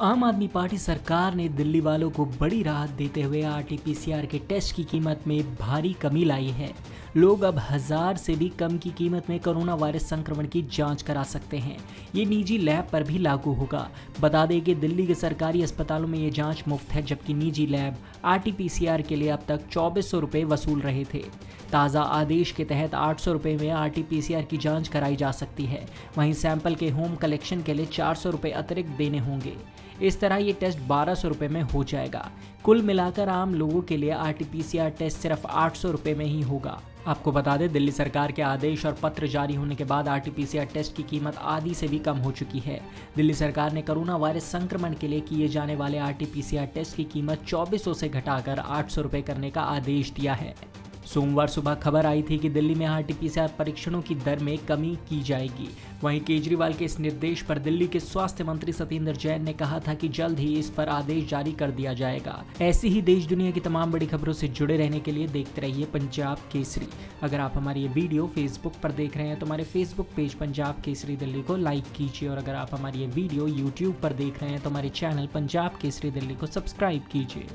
आम आदमी पार्टी सरकार ने दिल्ली वालों को बड़ी राहत देते हुए आरटीपीसीआर के टेस्ट की कीमत में भारी कमी लाई है। लोग अब हज़ार से भी कम की कीमत में कोरोना वायरस संक्रमण की जाँच करा सकते हैं। ये निजी लैब पर भी लागू होगा। बता दें कि दिल्ली के सरकारी अस्पतालों में ये जाँच मुफ़्त है, जबकि निजी लैब आरटीपीसीआर के लिए अब तक चौबीस सौ वसूल रहे थे। ताज़ा आदेश के तहत आठ सौ में आरटीपीसीआर की जाँच कराई जा सकती है। वहीं सैंपल के होम कलेक्शन के लिए चार सौ अतिरिक्त देने होंगे। इस तरह ये टेस्ट बारह सौ में हो जाएगा। कुल मिलाकर आम लोगों के लिए आरटीपीसीआर टेस्ट सिर्फ़ आठ सौ में ही होगा। आपको बता दें, दिल्ली सरकार के आदेश और पत्र जारी होने के बाद आरटीपीसीआर टेस्ट की कीमत आधी से भी कम हो चुकी है। दिल्ली सरकार ने कोरोना वायरस संक्रमण के लिए किए जाने वाले आरटीपीसीआर टेस्ट की कीमत 2400 से घटाकर आठ सौ करने का आदेश दिया है। सोमवार सुबह खबर आई थी कि दिल्ली में आरटीपीसीआर परीक्षणों की दर में कमी की जाएगी। वहीं केजरीवाल के इस निर्देश पर दिल्ली के स्वास्थ्य मंत्री सत्येंद्र जैन ने कहा था कि जल्द ही इस पर आदेश जारी कर दिया जाएगा। ऐसी ही देश दुनिया की तमाम बड़ी खबरों से जुड़े रहने के लिए देखते रहिए पंजाब केसरी। अगर आप हमारी ये वीडियो फेसबुक पर देख रहे हैं तो हमारे फेसबुक पेज पंजाब केसरी दिल्ली को लाइक कीजिए और अगर आप हमारी ये वीडियो यूट्यूब पर देख रहे हैं तो हमारे चैनल पंजाब केसरी दिल्ली को सब्सक्राइब कीजिए।